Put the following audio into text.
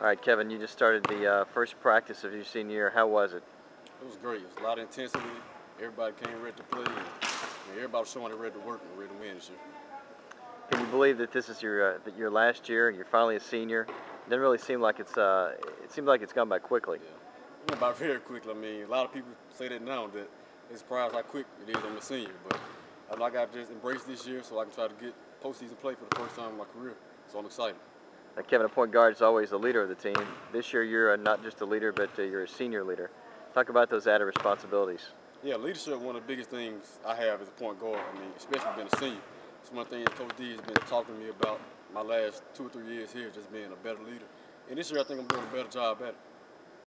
All right, Kevin, you just started the uh, first practice of your senior year. How was it? It was great. It was a lot of intensity. Everybody came ready to play. And, and everybody was showing they're ready to work and ready to win this year. Can you believe that this is your uh, that your last year? You're finally a senior. It doesn't really seem like it's uh, it seems like it's gone by quickly. Yeah. It went by very quickly. I mean, a lot of people say that now that they're surprised how quick it is I'm a senior. But I like I just embrace this year so I can try to get postseason play for the first time in my career. So I'm excited. Kevin, a point guard is always the leader of the team. This year, you're uh, not just a leader, but uh, you're a senior leader. Talk about those added responsibilities. Yeah, leadership one of the biggest things I have as a point guard. I mean, especially being a senior. It's one thing Coach D has been talking to me about my last two or three years here, just being a better leader. And this year, I think I'm doing a better job at it.